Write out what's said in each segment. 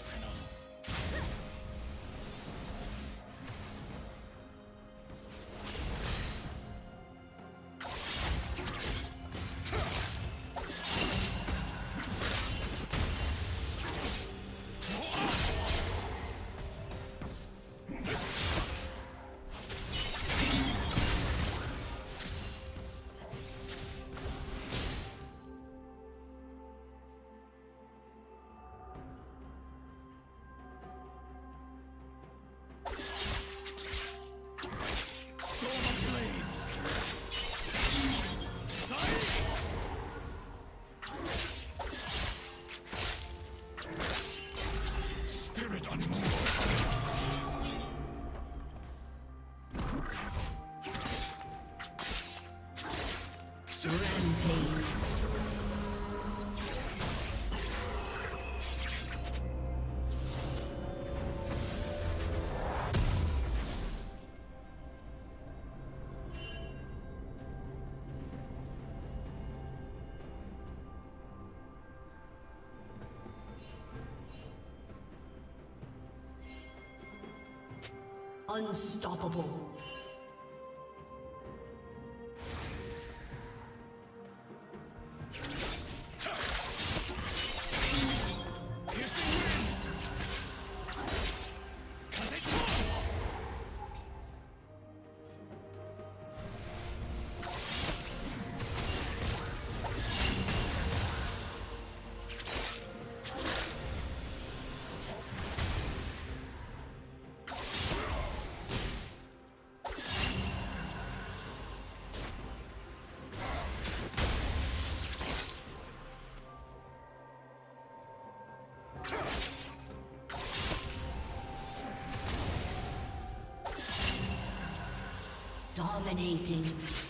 せな One more. Unstoppable. Dominating.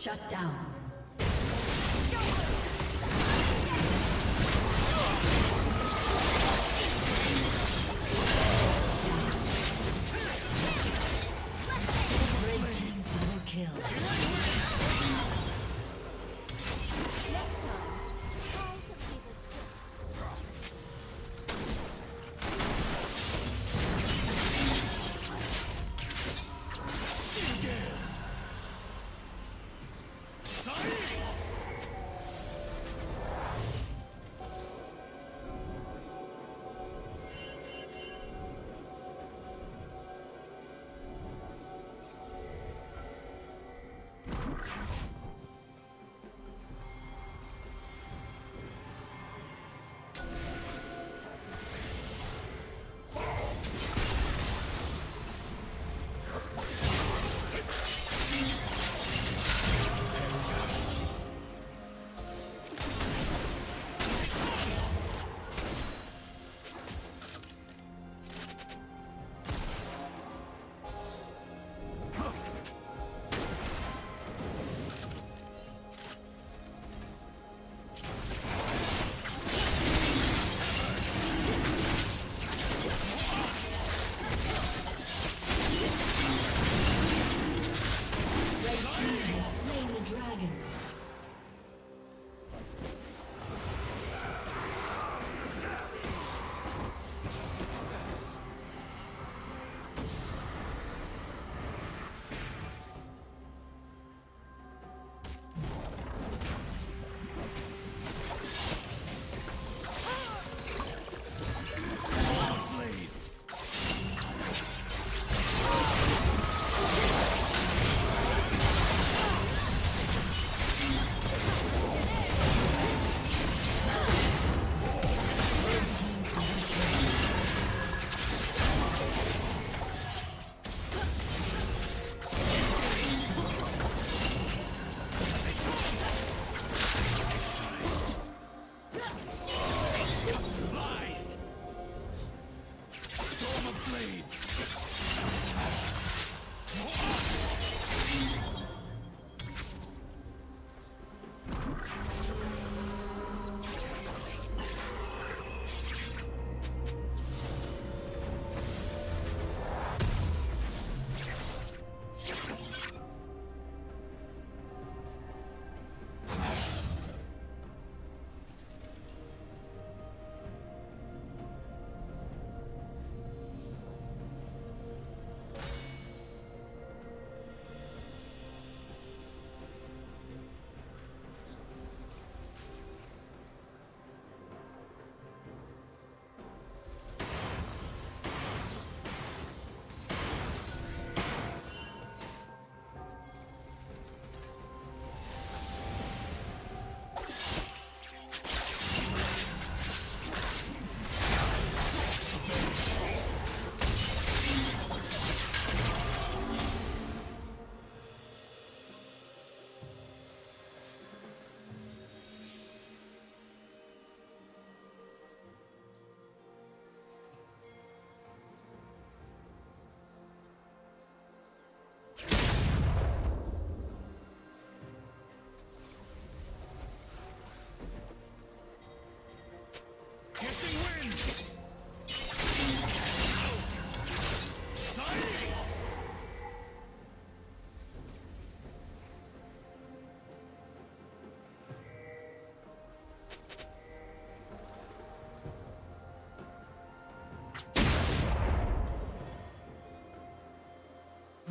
Shut down.